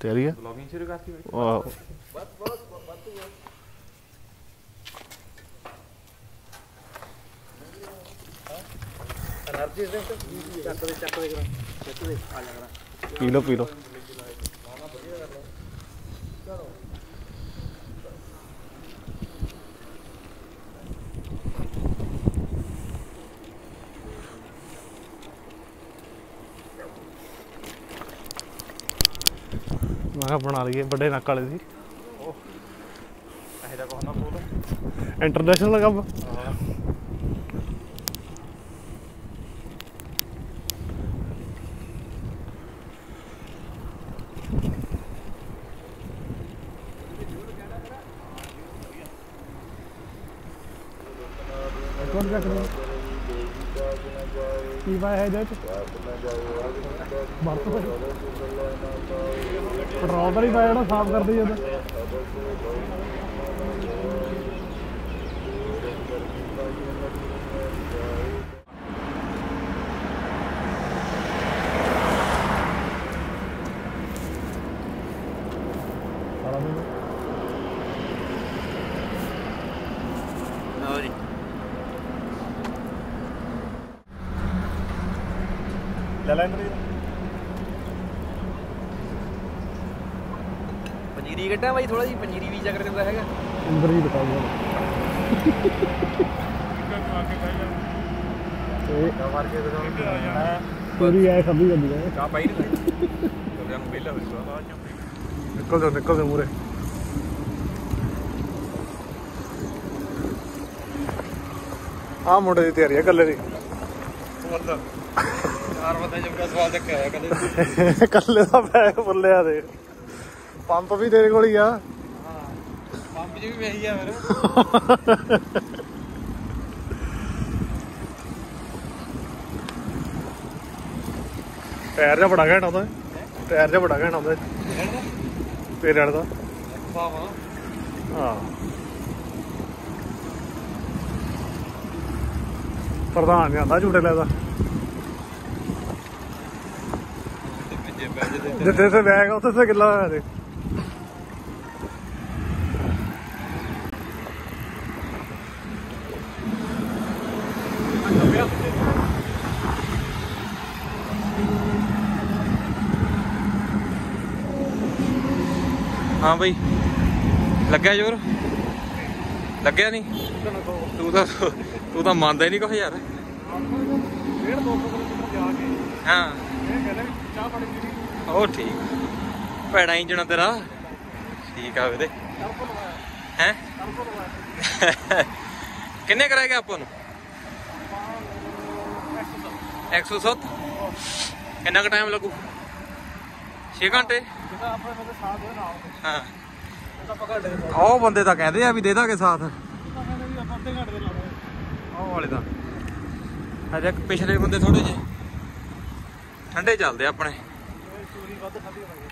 ਤਿਆਰੀ ਆ ਵਲੌਗਿੰਗ ਸ਼ੁਰੂ ਕਰਤੀ ਬਾਈ ਵਾਹ ਐਨਰਜੀ ਦੇ ਚੱਕ ਦੇ ਚੱਕ ਦੇ ਕਰਾਂ ਚੱਕ ਦੇ ਆ ਜਾ ਕਰਾਂ ਪੀ ਲਓ ਪੀ ਲਓ ਮੈਂ ਕਿਹਾ ਬਣਾ ਲਈਏ ਵੱਡੇ ਨੱਕ ਵਾਲੇ ਦੀ। ਇਹ ਜਾ ਕੋਹਨਾ ਕੋਲ ਇੰਟਰਨੈਸ਼ਨਲ ਕੰਮ? ਕੌਣ ਚੱਕ ਰਿਹਾ ਕੀ ਪਾਇਆ ਇਹਦੇ ਚ ਵਰਤ ਪੈਟਰੋਲ ਤਾਂ ਨਹੀਂ ਪਾਇਆ ਜਿਹੜਾ ਸਾਫ਼ ਕਰਦੇ ਜਦੋਂ ਲੈ ਲੈ ਅੰਦਰ ਪਨੀਰੀ ਕੱਢਾਂ ਬਾਈ ਥੋੜਾ ਜੀ ਪਨੀਰੀ ਵੀ ਚੱਕਰ ਦਿੰਦਾ ਹੈਗਾ। ਅੰਦਰ ਹੀ ਬਤਾਓ ਇਹ ਕਾ ਮਾਰ ਕੇ ਦਿਖਾਉਂ ਪੂਰੀ ਐ ਖੱਬੀ ਜਾਂਦੀ ਹੈ। ਕਾ ਪਾਈ ਨਹੀਂ। ਲੋਕਾਂ ਨੂੰ ਪਹਿਲਾਂ ਹੋਇਆ ਨਿਕਲ ਜਾ ਨਿਕਲ ਜਾ ਮੂਰੇ ਆ ਮੁੰਡੇ ਦੀ ਤਿਆਰੀ ਹੈ ਗੱਲੇ ਦੀ। ਬੰਦਾ ਚਾਰ ਬੰਦੇ ਜਦ ਸਵਾਲ ਚੱਕਿਆ ਹੋਇਆ ਕਦੇ। ਕੱਲੇ ਦਾ ਬੈਗ ਬੁੱਲਿਆ ਦੇ। ਪੰਪ ਵੀ ਤੇਰੇ ਕੋਲ ਹੀ ਆ। ਹਾਂ ਪੰਪ ਜੀ ਵੀ ਵਹੀ ਆ ਫਿਰ। ਟਾਇਰ ਜਿਹਾ ਬੜਾ ਘੈਂਟ ਆਉਂਦਾ ਟਾਇਰ ਜਿਹਾ ਬੜਾ ਘੈਂਟ ਆਉਂਦਾ ਤੇਰੇ ਵਾਲਾ ਦਾ ਹਾਂ। ਪ੍ਰਧਾਨ ਜਾਂਦਾ ਝੂਟੇ ਲੈਦਾ ਭਿੱਜੇ ਪੈ ਜੇ ਜਿੱਥੇ ਸੇ ਬੈਗ ਉੱਥੇ ਸੇ ਗਿੱਲਾ ਹੋਇਆ ਤੇ। ਹਾਂ ਬਈ। ਲੱਗਿਆ ਜ਼ੋਰ? ਲੱਗਿਆ ਨਹੀਂ? ਤੂੰ ਤਾਂ ਤੂੰ ਤਾਂ ਮੰਨਦਾ ਹੀ ਨਹੀਂ ਕੁਛ ਯਾਰ। ਡੇਢ 200 ਕਿਲੋਮੀਟਰ ਜਾ ਕੇ ਹਾਂ। ਇਹ ਕਹਿੰਦੇ ਚਾਹ ਪਾਣੀ ਪੀਣੀ। ਉਹ ਠੀਕ ਭੈੜਾ ਇੰਜਣਾ ਤੇਰਾ। ਠੀਕ ਆ ਵੀਰੇ। ਟਰਬੋ ਲਵਾਇਆ ਹੈ? ਟਰਬੋ ਲਵਾਇਆ ਕਿੰਨੇ ਕਰਾਏਗਾ ਆਪਾਂ ਨੂੰ? 107 ਕਿੰਨਾ ਕੁ ਟਾਈਮ ਲੱਗੂ? 6 ਘੰਟੇ? ਜਿਹਦਾ ਹਾਂ। ਉਹ ਬੰਦੇ ਤਾਂ ਕਹਿੰਦੇ ਆ ਵੀ ਦੇ ਦਾਂਗੇ ਸਾਥ। ਉਹ ਵਾਲੇ ਤਾਂ ਅਜੇ ਪਿਛਲੇ ਬੰਦੇ ਥੋੜੇ ਜਿਹੇ। ਠੰਡੇ ਚੱਲਦੇ ਆਪਣੇ।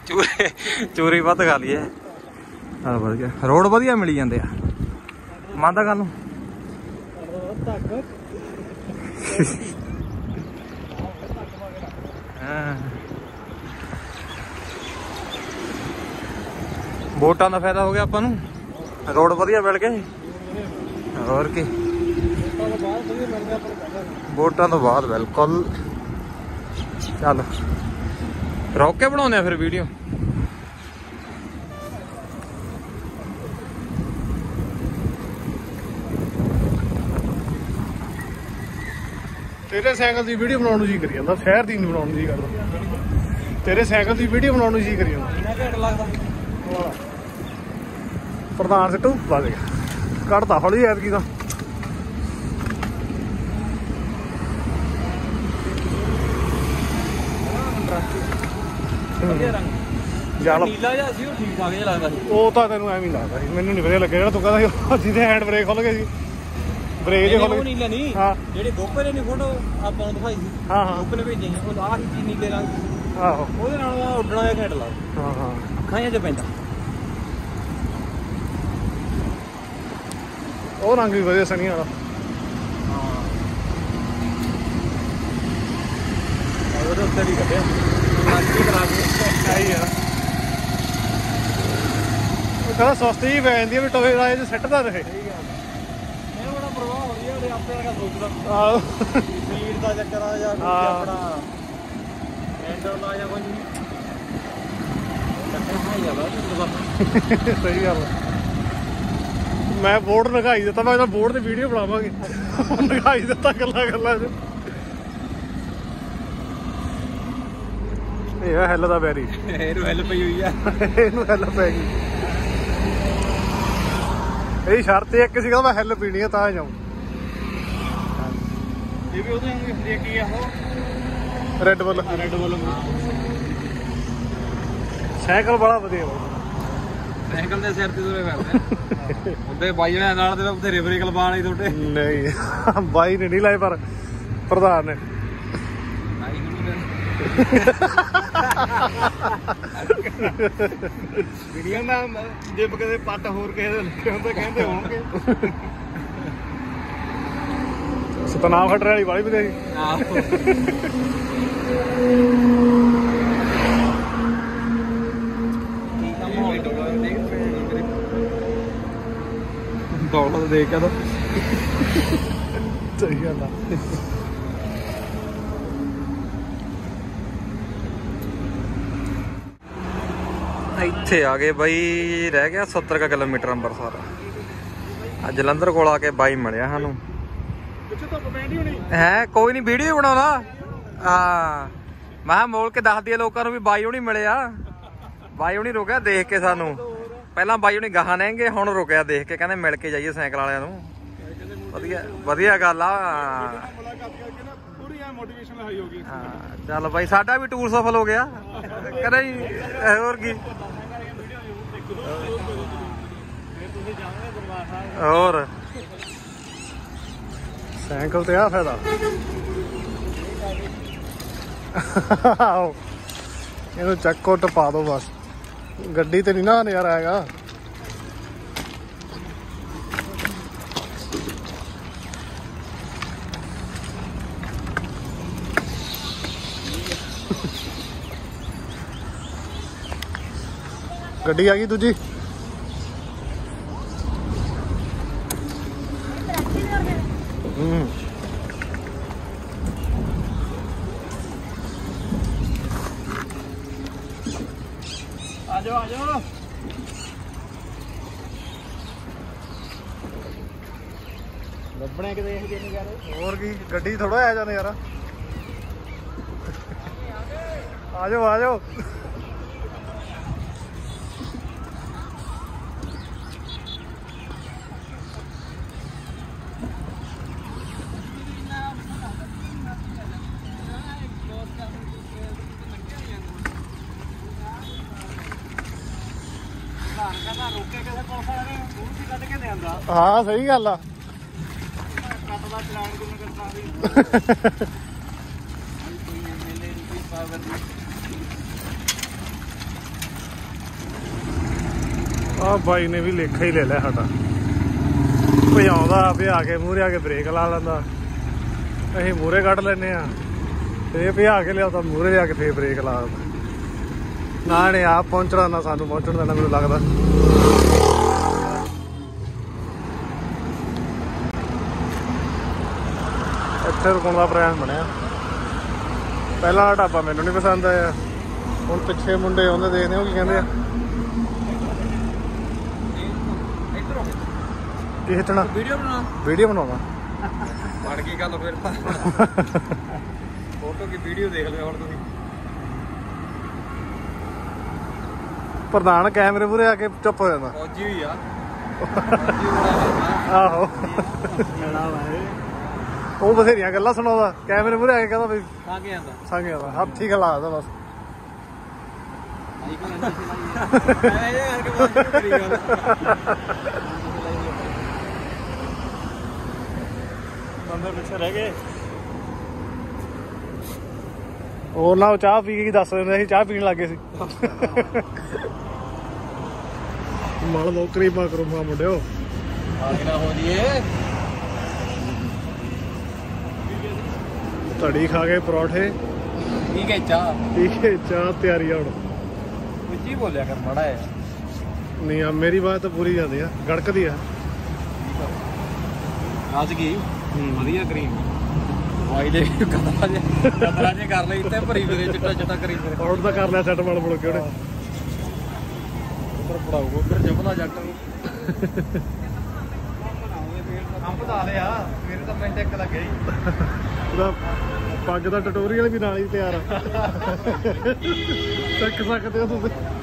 ਚੋਰੀ, ਚੂਰੀ ਵੱਧ ਖਾ ਲਈਏ। ਹਾਂ ਵਧੀਆ। ਰੋਡ ਵਧੀਆ ਮਿਲੀ ਜਾਂਦੇ ਆ। ਮੰਨਦਾ ਗੱਲ ਨੂੰ? ਵੋਟਾਂ ਦਾ ਫਾਇਦਾ ਹੋ ਗਿਆ ਆਪਾਂ ਨੂੰ। ਰੋਡ ਵਧੀਆ ਮਿਲ ਗਏ। ਹੋਰ ਕੀ? ਵੋਟਾਂ ਤੋਂ ਬਾਅਦ ਬਿਲਕੁਲ। ਚੱਲ। ਰੋਕ ਕੇ ਬਣਾਉਂਦੇ ਆ ਫਿਰ ਵੀਡੀਓ? ਤੇਰੇ ਸਾਈਕਲ ਦੀ ਵੀਡੀਓ ਬਣਾਉਣ ਨੂੰ ਜੀ ਕਰੀ ਜਾਂਦਾ, ਸ਼ਹਿਰ ਦੀ ਨਹੀਂ ਬਣਾਉਣ ਨੂੰ ਜੀ ਕਰਦਾ। ਤੇਰੇ ਸਾਈਕਲ ਦੀ ਵੀਡੀਓ ਬਣਾਉਣ ਨੂੰ ਜੀ ਕਰੀ ਜਾਂਦਾ। ਪ੍ਰਧਾਨ ਸਿੱਟੂ ਲਾ ਦੇ ਕੱਢਦਾ ਹੌਲੀ ਐਤਕੀ ਦਾ ਵਧੀਆ ਰੰਗ। ਜਲ ਨੀਲਾ ਜਿਹਾ ਸੀ ਉਹ ਠੀਕ ਠਾਕ ਜਿਹਾ ਲੱਗਦਾ ਸੀ। ਉਹ ਤਾਂ ਤੈਨੂੰ ਐਵੇਂ ਹੀ ਲੱਗਦਾ ਸੀ। ਮੈਨੂੰ ਨਹੀਂ ਵਧੀਆ ਲੱਗਿਆ ਜਿਹੜਾ ਤੂੰ ਕਹਿੰਦਾ ਸੀ ਉਹ ਜਿਹਦੇ ਹੈਂਡ ਬ੍ਰੇਕ ਖੁੱਲ ਗਏ ਸੀ। ਬ੍ਰੇਕ ਜੇ ਖੁੱਲ ਉਹ ਗਏ। ਨੀਲਾ ਨਹੀਂ ਹਾਂ। ਜਿਹੜੇ ਗੋਪੇ ਨੇ ਫੋਟੋ ਆਪਾਂ ਨੂੰ ਦਿਖਾਈ ਸੀ। ਹਾਂ ਹਾਂ। ਗੋਪੇ ਨੇ ਭੇਜੀ ਸੀ, ਉਹ ਆਹ ਚੀਜ਼ ਨੀਲੇ ਰੰਗ ਦੀ। ਆਹੋ। ਉਹਦੇ ਨਾਲ ਉਹ ਉੱਡਣਾ ਜਿਹਾ ਘੱਟ ਲੱਗਦਾ। ਹਾਂ ਹਾਂ। ਅੱਖਾਂ ਜਿਹਾ 'ਚ ਪੈਂਦਾ। ਉਹ ਰੰਗ ਵੀ ਵਧੀਆ ਸਨੀ ਵਾਲਾ। ਹਾਂ। ਉਹਦੇ ਉੱਤੇ ਵੀ ਕੱਢਿਆ। ਕਹਿੰਦਾ ਸਸਤੀ ਹੀ ਪੈ ਜਾਂਦੀ ਆ ਵੀ ਟੋਏ ਰਾਏ ਚ ਸੱਟਦਾ ਰਹੇ। ਇਹ ਬੜਾ ਪ੍ਰਭਾਵ ਹੋ ਰਹੀ ਉਹਦੇ ਆਪਣੇ ਵਰਗਾ ਸੋਚਦਾ। ਆਹੋ। ਸਪੀਡ ਦਾ ਚੱਕਰ ਆ ਜਾਂ ਕੋਈ। ਆਪਣਾ ਹੈਂਡਲ ਦਾ ਜਾਂ ਕੋਈ ਸਹੀ ਗੱਲ ਆ। ਮੈਂ ਬੋਰਡ ਲਗਾਈ ਦਿੱਤਾ ਮੈਂ ਤਾਂ ਬੋਰਡ ਤੇ ਵੀਡੀਓ ਬਣਾਵਾਂਗੇ। ਲਗਾਈ ਦਿੱਤਾ ਗੱਲਾਂ ਗੱਲਾਂ 'ਚ। ਇਹ ਹੈਲ ਦਾ ਬੈਰੀ। ਇਹਨੂੰ ਹੈਲਪ ਪਈ ਹੋਈ ਆ। ਇਹਨੂੰ ਹੈਲ ਪੈ ਗਈ। ਇਹ ਸ਼ਰਤ ਇੱਕ ਸੀਗਾ ਮੈਂ ਹੈਲ ਪੀਣੀ ਆ ਤਾਂ ਜਾਉਂ ਇਹ ਵੀ ਉਹਦੇ ਵਾਂਗੂ ਕੀ ਆ ਉਹ। Red Bull Red Bull cycle ਬੜਾ ਵਧੀਆ ਵਾ। ਸਾਈਕਲ ਦੇ ਸਿਰ ਤੇ ਤੁਰੇ ਫਿਰਦੇ। ਉਹਦੇ ਬਾਈ ਨਾਲ ਦੇ ਬਥੇਰੇ ਬ੍ਰੇਕ ਲਵਾਣ ਤੁਹਾਡੇ। ਨਹੀਂ ਬਾਈ ਨੇ ਨਹੀਂ ਲਾਏ ਪਰ ਪ੍ਰਧਾਨ ਬਾਈ ਨੂੰ। ਵੀਡੀਓ ਨਾ ਜੇ ਕਦੇ ਪੱਟ ਹੋਰ ਕਿਸੇ ਦੇ ਲੱਗੇ ਹੁੰਦੇ ਕਹਿੰਦੇ ਹੋਣਗੇ। ਸਤਨਾਮ ਖਟਰੇ ਵਾਲੀ ਵਾਲੀ ਸੀ ਆਹੋ। ਦੌਲਤ ਕੇ ਤਾਂ। ਸਹੀ ਗੱਲ ਆ। ਇੱਥੇ ਆ ਗਏ ਬਾਈ ਰਹਿ ਗਿਆ 70 ਕੁ ਕਿਲੋਮੀਟਰ ਅੰਮ੍ਰਿਤਸਰ। ਆ ਜਲੰਧਰ ਕੋਲ ਆ ਕੇ ਬਾਈ ਮਿਲਿਆ ਸਾਨੂੰ। ਹੈ ਕੋਈ ਨਹੀਂ ਵੀਡੀਓ ਬਣਾਉਣਾ ਹਾਂ ਮੈਂ ਮੋਲ ਕੇ ਦੱਸ ਦਈਏ ਲੋਕਾਂ ਨੂੰ ਵੀ ਬਾਈ ਹੁਣੀ ਮਿਲਿਆ। ਬਾਈ ਹੁਣੀ ਰੁਕਿਆ ਦੇਖ ਕੇ ਸਾਨੂੰ। ਪਹਿਲਾਂ ਬਾਈ ਹੁਣੀ ਗਾਹਾਂ ਲਹਿੰਗੇ ਹੁਣ ਰੁਕਿਆ ਦੇਖ ਕੇ ਕਹਿੰਦੇ ਮਿਲ ਕੇ ਜਾਈਏ ਸਾਈਕਲ ਵਾਲਿਆਂ ਨੂੰ। ਵਧੀਆ ਵਧੀਆ ਗੱਲ ਆ ਮੁਲਾਕਾਤ ਕਰਕੇ ਨਾ ਪੂਰੀ ਆ ਮੋਟੀਵੇਸ਼ਨ ਹਾਈ ਹੋ ਗਈ ਹਾਂ, ਚੱਲ ਬਾਈ ਸਾਡਾ ਵੀ ਟੂਰ ਸਫਲ ਹੋ ਗਿਆ। ਕਦੇ ਹੀ ਹੋਰ ਕੀ। ਹੋਰ। ਸਾਈਕਲ ਤੇ ਆ ਫਾਇਦਾ। ਆਓ ਇਹਨੂੰ ਚੱਕੋ ਟਪਾ ਦੋ ਬਸ। ਗੱਡੀ ਤੇ ਨਹੀਂ ਨਾ ਨਜ਼ਾਰਾ ਆਏਗਾ ਗੱਡੀ ਆ ਗਈ ਦੂਜੀ। ਹੂੰ। ਆ ਜਾਓ ਆ ਜਾਓ ਲੱਭਣੇ ਕਿਤੇ ਇਹ ਜਿਹੇ ਯਾਰ? ਹੋਰ ਕੀ ਗੱਡੀ ਥੋੜਾ ਆ ਜਾਂਦੇ ਯਾਰ। ਆ ਜਾਓ ਆ ਜਾਓ ਰੋਕੇ ਕਿਸੇ ਪੁਲਿਸ ਵਾਲੇ ਨੇ ਉਹ ਵੀ ਕੱਢ ਕੇ ਲਿਆਂਦਾ ਹਾਂ, ਸਹੀ ਗੱਲ ਆ। ਆ ਬਾਈ ਨੇ ਵੀ ਲੇਖਾ ਹੀ ਲੈ ਲਿਆ ਸਾਡਾ। ਭਜਾਉਂਦਾ ਭਜਾ ਕੇ ਮੂਹਰੇ ਆ ਕੇ ਬ੍ਰੇਕ ਲਾ ਲੈਂਦਾ। ਅਸੀਂ ਮੂਹਰੇ ਕੱਢ ਲੈਨੇ ਆ ਤੇ ਇਹ ਭਜਾ ਕੇ ਲਿਆਉਂਦਾ ਮੂਹਰੇ ਜਾ ਕੇ ਫੇਰ ਬ੍ਰੇਕ ਲਾ ਲੈਂਦਾ ਨਾ ਨੇ ਆਪ ਪਹੁੰਚਣਾ, ਨਾ ਸਾਨੂੰ ਪਹੁੰਚਣ ਦੇਣਾ, ਮੈਨੂੰ ਲੱਗਦਾ। ਇੱਥੇ ਰੁਕਣ ਦਾ ਪ੍ਰਯਾਸ ਬਣਿਆ। ਪਹਿਲਾਂ ਦਾ ਢਾਬਾ ਮੈਨੂੰ ਨਹੀਂ ਪਸੰਦ ਆਇਆ। ਹੁਣ ਪਿੱਛੇ ਮੁੰਡੇ ਆਉਂਦੇ ਦੇਖਦੇ ਹੋ ਕੀ ਕਹਿੰਦੇ ਆ? ਕੀ ਖਿੱਚਣਾ? ਵੀਡੀਓ ਬਣਾ ਵੀਡੀਓ ਬਣਾਉਣਾ। ਬਣ ਗਈ ਗੱਲ ਫਿਰ। ਫੋਟੋ ਕੀ ਵੀਡੀਓ ਦੇਖ ਲਿਓ ਹੁਣ ਤੁਸੀਂ। ਪ੍ਰਧਾਨ ਕੈਮਰੇ ਮੂਰੇ ਆ ਕੇ ਚੁੱਪ ਹੋ ਜਾਂਦਾ। ਫੌਜੀ ਹੋਈ ਆ। ਆਹੋ। ਲੈਣਾ ਵਾ ਉਹ ਬਥੇਰੀਆਂ ਗੱਲਾਂ ਸੁਣਾਉਂਦਾ। ਕੈਮਰੇ ਮੂਰੇ ਆ ਕੇ ਕਹਿੰਦਾ ਵੀ ਕਾ ਕੇ ਆਂਦਾ ਸੰਗਿਆ ਦਾ ਹੱਥੀ ਖਿਲਾਦਾ ਬਸ। ਆਈ ਕੋਲ ਨਹੀਂ ਸੀ ਇਹ ਯਾਰ ਕਿ ਬਾਤ ਸ਼ੁਰੂ ਕਰੀ ਗੱਲ ਬੰਦੇ ਪਿੱਛੇ ਰਹਿ ਗਏ। ਉਹ ਨਾ ਉਹ ਚਾਹ ਪੀ ਕੇ ਦੱਸ ਦਿੰਦੇ ਸੀ? ਚਾਹ ਪੀਣ ਲੱਗੇ ਸੀ। ਮਲ ਨੌਕਰੀ ਮਾ ਕਰੋ ਮਾ ਮੁੰਡਿਓ। ਆਗੇ ਨਾ ਹੋ ਜੀਏ। ਧੜੀ ਖਾ ਕੇ ਪਰੌਠੇ। ਠੀਕ ਹੈ ਚਾਹ। ਠੀਕ ਹੈ ਚਾਹ ਤਿਆਰੀ ਆ ਹੁਣ। ਉੱਚੀ ਬੋਲਿਆ ਕਰ ਮੜਾ ਹੈ ਨਹੀਂ ਆ ਮੇਰੀ ਬਾਤ ਤਾਂ ਪੂਰੀ ਜਾਂਦੀ ਆ ਗੜਕਦੀ ਆ। ਅੱਜ ਕੀ? ਵਧੀਆ ਕਰੀਮ ਵਾਈ ਦੇ ਕਦਰਾ ਜੇ ਕਦਰਾ ਜੇ ਕਰ ਲਈ ਤੇ ਭਰੀ ਵੀਰੇ ਚਿੱਟਾ ਚਿੱਟਾ ਕਰੀ ਫਿਰ। ਆਊਟ ਤਾਂ ਕਰ ਲਿਆ ਸੈੱਟ ਬਲ ਬਲ ਕੇ ਉਹਨੇ। ਉੱਪਰ ਪੜਾਊ ਉੱਪਰ ਜਪਦਾ ਜੱਟ ਨੂੰ ਵਧਾ ਲਿਆ। ਮੇਰੇ ਤਾਂ ਮਿੰਟ ਇੱਕ ਲੱਗਿਆ ਹੀ। ਉਹਦਾ ਪੱਗ ਦਾ ਟਿਊਟੋਰੀਅਲ ਵੀ ਨਾਲ ਹੀ ਤਿਆਰ ਆ। ਸਿੱਖ ਸਕਦੇ ਹੋ ਤੁਸੀਂ।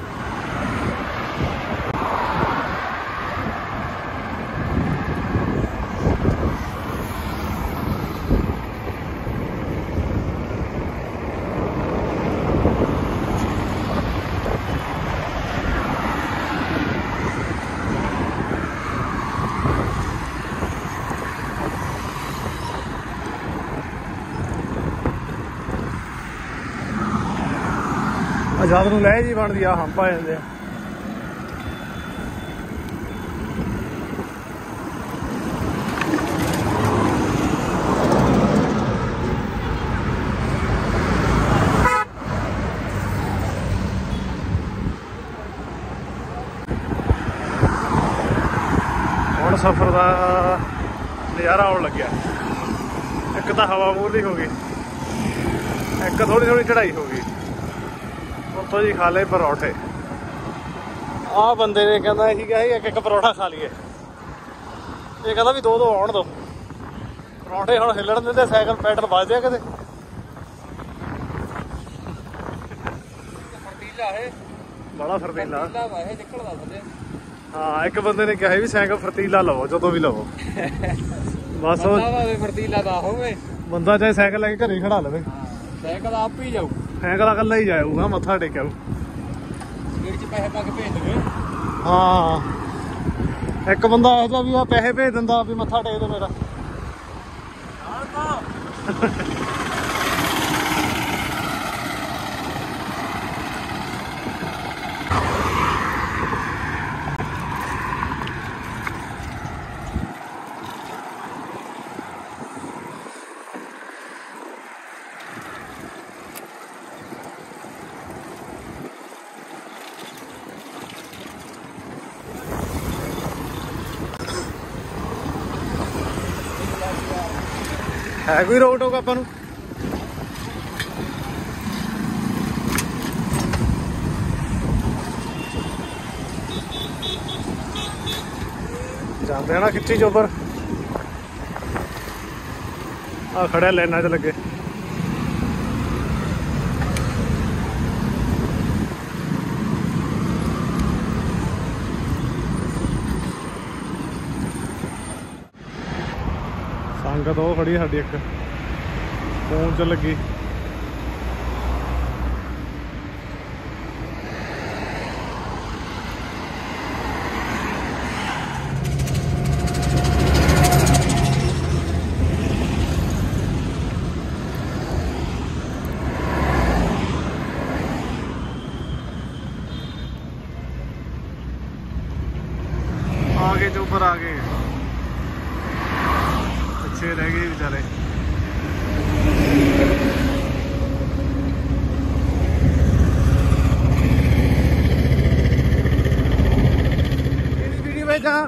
ਆਜ਼ਾਦ ਨੂੰ ਲੈ ਜੀ ਬਣਦੀ ਆ ਹੰਪ ਆ ਜਾਂਦੇ ਆ। ਹੁਣ ਸਫ਼ਰ ਦਾ ਨਜ਼ਾਰਾ ਆਉਣ ਲੱਗਿਆ। ਇੱਕ ਤਾਂ ਹਵਾ ਮੂਰਲੀ ਹੋ ਗਈ, ਇੱਕ ਥੋੜੀ ਥੋੜੀ ਚੜਾਈ ਹੋ ਗਈ। ਉੱਥੋਂ ਜੀ ਖਾ ਲਏ ਪਰੌਠੇ। ਆ ਬੰਦੇ ਨੇ ਕਹਿੰਦਾ ਇਹ ਕਿਹਾ ਸੀ ਇੱਕ ਇੱਕ ਪਰੌਠਾ ਖਾ ਲਈਏ। ਇਹ ਕਹਿੰਦਾ ਵੀ ਦੋ ਦੋ ਆਉਣ ਦੋ। ਪਰੌਠੇ ਹੁਣ ਹਿੱਲਣ ਦਿੰਦੇ ਸਾਈਕਲ ਪੈਡਲ ਵੱਜਦੇ ਫਰਤੀਲਾ ਹੈ ਬੜਾ ਥੱਲੇ ਹਾਂ ਇੱਕ ਬੰਦੇ ਨੇ ਕਿਹਾ ਵੀ ਸਾਈਕਲ ਫਰਤੀਲਾ ਲਵੋ ਜਦੋਂ ਵੀ ਲਵੋ। ਬਸ ਉਹ ਫਰਤੀਲਾ ਦਾ ਹੋਵੇ। ਬੰਦਾ ਚਾਹੇ ਸਾਈਕਲ ਲੈ ਕੇ ਘਰੇ ਖੜਾ ਲਵੇ। ਸਾਈਕਲ ਆਪ ਹੀ ਜਾਊ। ਸਾਈਕਲ ਇਕੱਲਾ ਹੀ ਜਾਊਗਾ ਮੱਥਾ ਟੇਕਿਆਊ ਗੇੜ ਚ ਪੈਸੇ ਪਾ ਕੇ ਭੇਜ ਦੇਵੇ। ਹਾਂ। ਇੱਕ ਬੰਦਾ ਇਹੋ ਜਿਹਾ ਵੀ ਆ ਪੈਸੇ ਭੇਜ ਦਿੰਦਾ ਵੀ ਮੱਥਾ ਟੇਕ ਦੇ ਮੇਰਾ। ਹੈ ਕੋਈ ਰੋਕ ਟੋਕ ਆਪਾਂ ਨੂੰ? ਜਾਂਦੇ ਆ ਨਾ ਖਿੱਚੀ ਚੋਬਰ। ਆ ਖੜਿਆ ਲੈਣਾ ਚ ਲੱਗੇ। ਸੰਗਤ ਉਹ ਖੜੀ ਸਾਡੀ ਇੱਕ? ਫੋਨ ਚ ਲੱਗੀ ਆ ਗਏ ਚੋਪਰ ਆ ਗਏ ਪਿੱਛੇ ਰਹਿ ਗਏ ਵਿਚਾਰੇ ਕਿਹੜੀ ਵੀਡੀਓ ਵਿੱਚ ਆ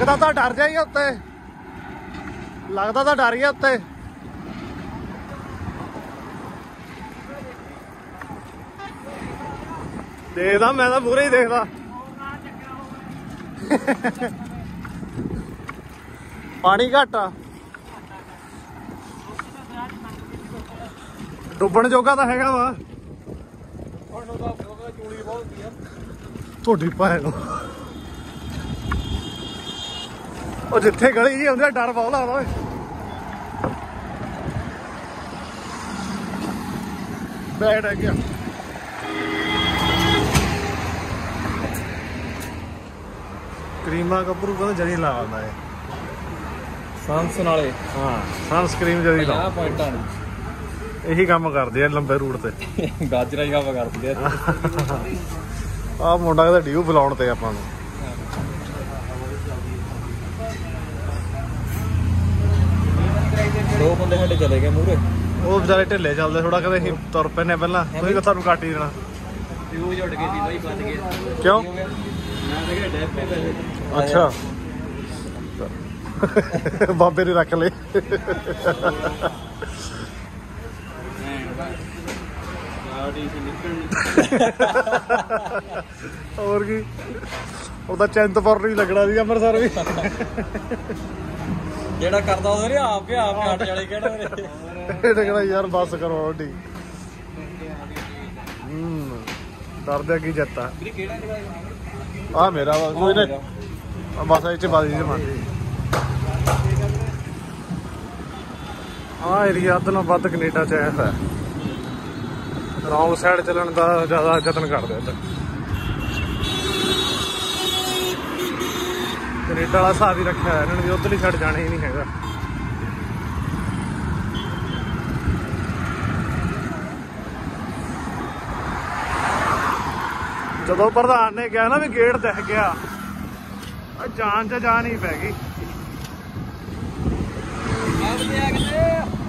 ਲੱਗਦਾ ਤਾਂ ਡਰ ਜਾਈ ਉੱਤੇ। ਲੱਗਦਾ ਤਾਂ ਡਰ ਗਿਆ ਉੱਤੇ। ਦੇਖਦਾ ਮੈਂ ਤਾਂ ਪੂਰੇ ਹੀ ਦੇਖਦਾ। ਪਾਣੀ ਘੱਟ ਆ। ਡੁੱਬਣ ਜੋਗਾ ਤਾਂ ਹੈਗਾ ਵਾ। ਹੁਣ ਉਹਦਾ ਉਹਦਾ ਚੂਲੀ ਬਹੁਤ ਹੁੰਦੀ ਆ ਤੁਹਾਡੀ ਭੈਣ ਨੂੰ। ਉਹ ਜਿੱਥੇ ਗਲੀ ਜੀ ਹੁੰਦੀ ਆ ਡਰ ਬਹੁਤ ਲੱਗਦਾ ਓਏ। ਬੈਠ ਆ ਗਿਆ। ਕਰੀਮਾ ਗੱਭਰੂ ਕਹਿੰਦਾ ਜਰੀ ਲਾਉਂਦਾ ਹੈ ਸੰਸ ਨਾਲੇ। ਹਾਂ ਸਨਸਕ੍ਰੀਨ ਜਰੀ ਲਾ। 50 ਪੁਆਇੰਟਾਂ ਇਹੀ ਕੰਮ ਕਰਦੇ ਆ ਲੰਬੇ ਰੂਟ ਤੇ। ਗਾਜਰਾਂ ਹੀ ਹਵਾ ਕਰਦੀ ਆ। ਆਹ ਮੁੰਡਾ ਕਹਿੰਦਾ ਡਿਊ ਬੁਲਾਉਣ ਤੇ ਆਪਾਂ ਨੂੰ ਦੋ ਬੰਦੇ ਸਾਡੇ ਚਲੇ ਗਏ ਮੂਰੇ ਉਹ ਵਿਚਾਰੇ ਢਿੱਲੇ ਚੱਲਦੇ ਥੋੜਾ ਕਹਿੰਦੇ ਅਸੀਂ ਤੁਰ ਪੈਨੇ ਪਹਿਲਾਂ ਤੁਸੀਂ ਕਿ ਤੁਹਾਨੂੰ ਕੱਟ ਹੀ ਦੇਣਾ। ਸੀ ਬਾਈ ਕਿਉਂ? ਮੈਂ ਤਾਂ ਕਿਹਾ ਡੈਪ ਪੇ ਪੈਸੇ ਅੱਛਾ। ਬਾਬੇ ਨੇ ਰੱਖ ਲਏ। ਹੋਰ ਕੀ? ਉਹਦਾ ਚੰਤਪੁਰ ਨਹੀਂ ਲੱਗਣਾ ਸੀ ਅੰਮ੍ਰਿਤਸਰ ਵੀ। ਜਿਹੜਾ ਕਰਦਾ ਉਹਦੇ ਆਪ ਹੀ ਆਪ ਘਾਟ ਵਾਲੇ ਕਿਹੜਾ ਮੇਰੇ ਇਹ ਤਾਂ ਕਹਿੰਦਾ ਯਾਰ ਬੱਸ ਕਰੋ ਰੋਟੀ। ਹੂੰ ਡਰਦੇ ਕੀ ਜੱਤਾ ਆ ਮੇਰਾ ਵਾ ਕੋਈ ਨਾ ਬਸ ਇਹ ਚ ਬਾਦੀ ਜਮਾਂਦੀ ਆ ਏਰੀਆ ਅੱਧ ਨਾਲੋਂ ਵੱਧ ਕੈਨੇਡਾ ਚ ਆਇਆ ਹੈ। ਰੌਂਗ ਸਾਈਡ ਚੱਲਣ ਦਾ ਜ਼ਿਆਦਾ ਯਤਨ ਕਰਦੇ ਇੱਧਰ। ਕੈਨੇਡਾ ਵਾਲਾ ਹਿਸਾਬ ਹੀ ਰੱਖਿਆ ਹੋਇਆ ਇਹਨਾਂ ਨੇ ਵੀ ਉਧਰਲੀ ਸਾਈਡ ਜਾਣਾ ਹੀ ਨਹੀਂ ਹੈਗਾ। ਜਦੋਂ ਪ੍ਰਧਾਨ ਨੇ ਕਿਹਾ ਨਾ ਵੀ ਗੇਟ ਦਿਖ ਗਿਆ ਆ ਜਾਨ ਚ ਜਾਨ ਹੀ ਪੈ ਗਈ।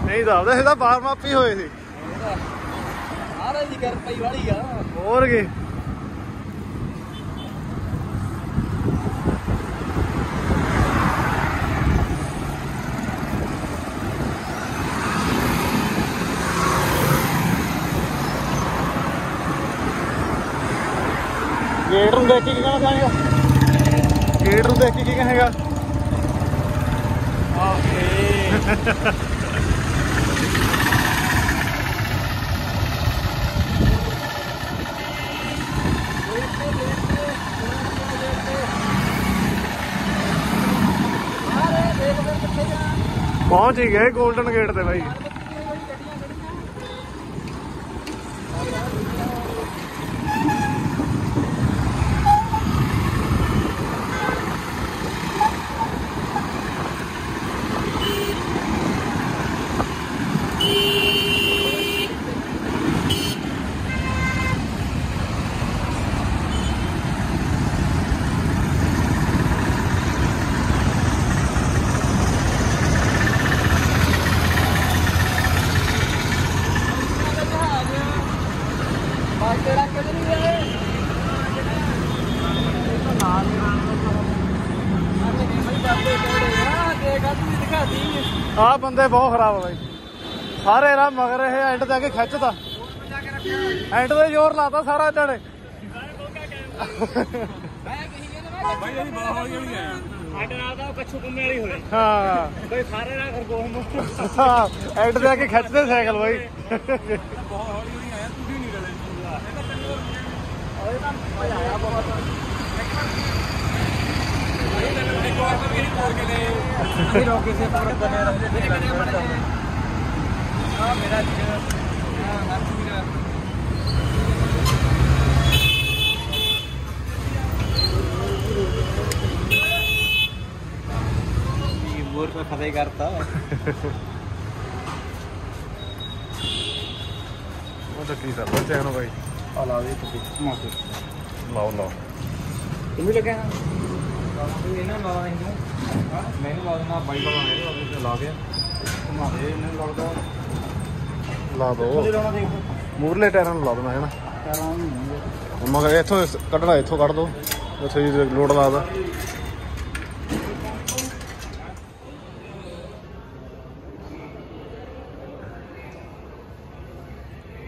ਨਹੀਂ ਦੱਸਦਾ ਇਹਦਾ ਬਾਰ ਮਾਪੀ ਹੋਏ ਸੀ। ਆਰੇ ਦੀ ਕਰ ਪਈ ਵਾਲੀ ਆ। ਹੋਰ ਕੀ? ਗੇਟ ਨੂੰ ਦੇਖ ਕੇ ਕੀ ਕਹਿਣਾ ਚਾਹਾਂਗਾ? ਗੇਟ ਨੂੰ ਦੇਖ ਕੇ ਕੀ ਕਹੇਗਾ? ਪਹੁੰਚ ਹੀ ਗਏ 골ਡਨ ਗੇਟ ਤੇ ਬਾਈ। ਬਾਈ ਤੇਰਾ ਕਿਹੜੇ ਨਹੀਂ ਗਏ ਆਹ ਬੰਦੇ ਬਹੁਤ ਖਰਾਬ ਆ ਬਾਈ। ਸਾਰੇ ਰਾ ਮਗਰ ਇਹ ਐਂਡ ਤੇ ਆ ਕੇ ਖਿੱਚਦਾ ਐਂਡ ਤੇ ਜ਼ੋਰ ਲਾਤਾ ਸਾਰਾ ਇਹਨਾਂ ਨੇ ਬਾਈ ਅਸੀਂ ਬੜਾ ਹੌਲੀ ਹੌਲੀ ਆਏ ਸਾਡੇ ਨਾਲ ਤਾਂ ਕੱਛੂ ਕੁੰਮੇ ਵਾਲੀ ਹੋਏ ਹਾਂ। ਬਈ ਸਾਰੇ ਨਾਲ ਖਰਗੋਸ਼ ਹਾਂ, ਐਂਡ ਤੇ ਆ ਕੇ ਖਿੱਚਦੇ ਸਾਈਕਲ ਬਾਈ। ਬਹੁਤ ਹੌਲੀ ਹੌਲੀ ਆਇਆ ਤੁਸੀਂ ਨਹੀਂ ਰਲੇ ਅਸੀਂ ਰੋਕ ਕੇ ਸੇ ਪਰ ਬਨੇ ਰਹੇ ਆ ਮੇਰਾ ਹੱਥ ਵੀਰਾ ਇਹ ਮੋਰ ਤੇ ਫਤਿਹ ਉਹ ਤਾਂ ਕੀ ਕਰਦਾ ਚੈਨ ਬਾਈ ਆ ਲਾ ਦੇ ਤੁਸੀਂ ਮਾਸੂ ਲਾਓ ਲਾਓ ਤੂੰ ਲੱਗਿਆ ਤੂੰ ਇਹਨਾਂ ਲਾ ਇਹਨੂੰ ਮੈਨੂੰ ਲਾ ਦੇਣਾ ਬਾਈ ਲਾ ਲਾ ਦੇ ਘੁਮਾ ਦੇ, ਇਹਨੂੰ ਲੱਗਦਾ ਲਾ ਦੋ। ਮੂਰਲੇ ਟਾਇਰਾਂ ਨੂੰ ਲਾ ਦੇਣਾ, ਹੈ ਨਾ? ਮਗਰ ਇੱਥੋਂ ਕੱਢਣਾ, ਇੱਥੋਂ ਕੱਢ ਦੋ। ਉੱਥੇ ਜੀ ਲੋਡ ਲਾਦਾ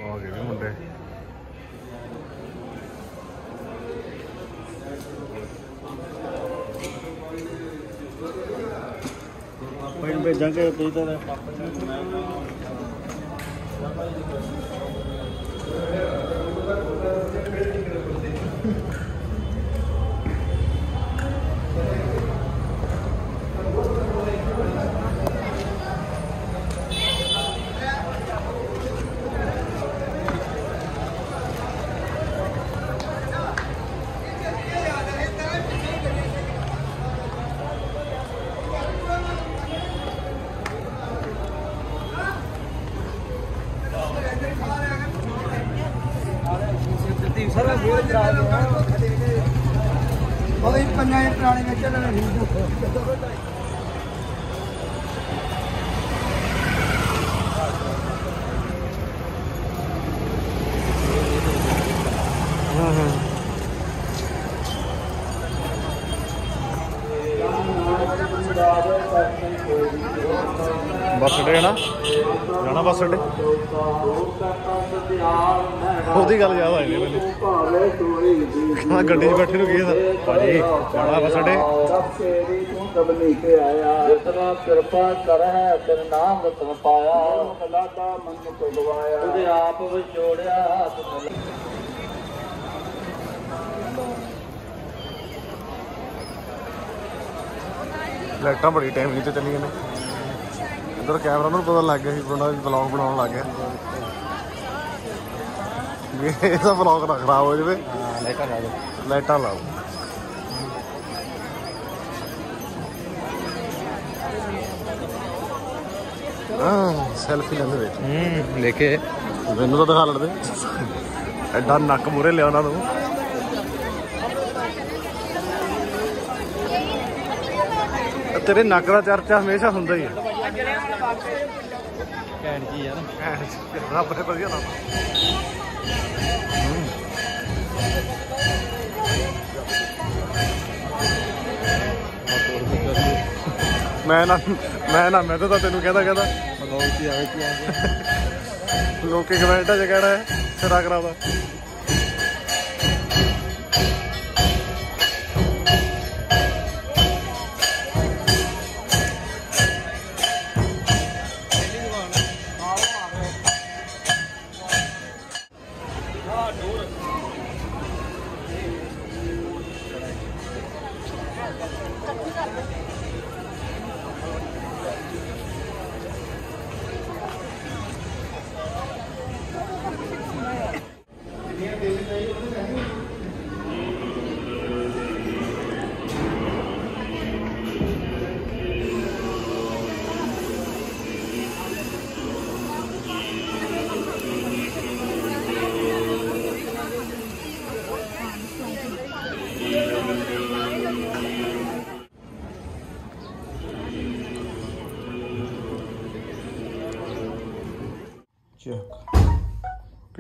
ਆ ਗਏ ਮੁੰਡੇ। ਕੋਈ ਭੇਜਾਂਗੇ ਤੁਸੀਂ ਤਾਂ ਸਾਰਾ ਗੋਲ ਕਰਾ ਦਿਆ ਉਹ ਹੀ ਪੰਜਾਂ ਪੁਰਾਣੇ ਵਿੱਚ ਚੱਲਣਾ ਬੱਸ ਅੱਡੇ ਜਾਣਾ ਜਾਣਾ ਬੱਸ ਅੱਡੇ? ਉਹਦੀ ਗੱਲ ਯਾਦ ਆਈ ਮੈਨੂੰ। ਕਹਿੰਦਾ ਗੱਡੀ 'ਚ ਬੈਠੇ ਨੂੰ ਕੀ ਭਾਜੀ ਜਾਣਾ ਬੱਸ ਅੱਡੇ। ਤੂੰ ਕਬਲੀ ਕੇ ਆਇਆ ਇਤਨਾ ਕਿਰਪਾ ਕਰ ਹੈ ਤੇਰੇ ਨਾਮ ਰਤਨ ਪਾਇਆ ਲਾਦਾ ਮਨ ਤੋਂ ਗਵਾਇਆ ਉਹਦੇ ਆਪ ਵਿਛੋੜਿਆ ਹੱਥ ਲਾਈਟਾਂ ਬੜੀ ਟਾਈਮ ਨਹੀਂ ਤੇ ਚੱਲੀਆਂ ਨੇ। ਇੱਧਰ ਕੈਮਰਾ ਨੂੰ ਪਤਾ ਲੱਗ ਗਿਆ ਸੀ ਬੰਦਾ ਵਲੌਗ ਬਣਾਉਣ ਲੱਗ ਗਿਆ। ਵੀ ਇਹਦਾ ਵਲੌਗ ਨਾ ਖਰਾਬ ਹੋ ਜਾਵੇ। ਲਾਈਟਾਂ ਲਾ ਦੋ ਲਾਈਟਾਂ ਹਾਂ ਸੈਲਫੀ ਲੈਂਦੇ ਵਿੱਚ ਹੂੰ ਦੇਖੇ। ਮੈਨੂੰ ਤਾਂ ਦਿਖਾ ਲੜਦੇ। ਐਡਾ ਨੱਕ ਮੂਰੇ ਲਿਆਉਣਾ ਤੂੰ ਤੇਰੇ ਨੱਕ ਦਾ ਚਰਚਾ ਹਮੇਸ਼ਾ ਹੁੰਦਾ ਹੀ ਹੈ ਜੀ ਰੱਬ ਨੇ ਵਧੀਆ ਮੈਂ ਨਾ ਮੈਂ ਨਾ ਮੈਂ ਤਾਂ ਤੈਨੂੰ ਕਹਿੰਦਾ ਕਹਿੰਦਾ। ਹੀ ਆਵੇ ਕੀ ਆਂਦੇ ਲੋਕੀ ਕਮੈਂਟਾਂ 'ਚ ਕਹਿਣਾ ਹੈ ਸਿਰਾ ਕਰਾਦਾ